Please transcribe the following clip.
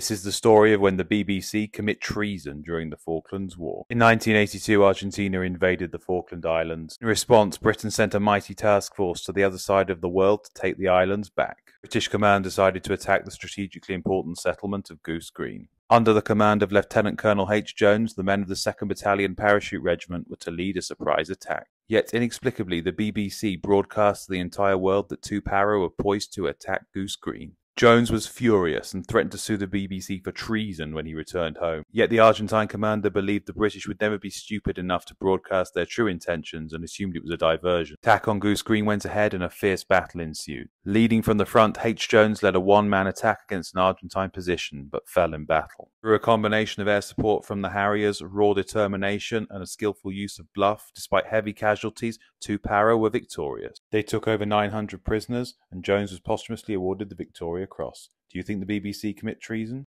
This is the story of when the BBC commit treason during the Falklands War. In 1982, Argentina invaded the Falkland Islands. In response, Britain sent a mighty task force to the other side of the world to take the islands back. British command decided to attack the strategically important settlement of Goose Green. Under the command of Lieutenant Colonel H. Jones, the men of the 2nd Battalion Parachute Regiment were to lead a surprise attack. Yet inexplicably, the BBC broadcast to the entire world that two para were poised to attack Goose Green. Jones was furious and threatened to sue the BBC for treason when he returned home. Yet the Argentine commander believed the British would never be stupid enough to broadcast their true intentions and assumed it was a diversion. Attack on Goose Green went ahead and a fierce battle ensued. Leading from the front, H. Jones led a one-man attack against an Argentine position, but fell in battle. Through a combination of air support from the Harriers, raw determination, and a skillful use of bluff, despite heavy casualties, two para were victorious. They took over 900 prisoners, and Jones was posthumously awarded the Victoria Cross. Do you think the BBC commit treason?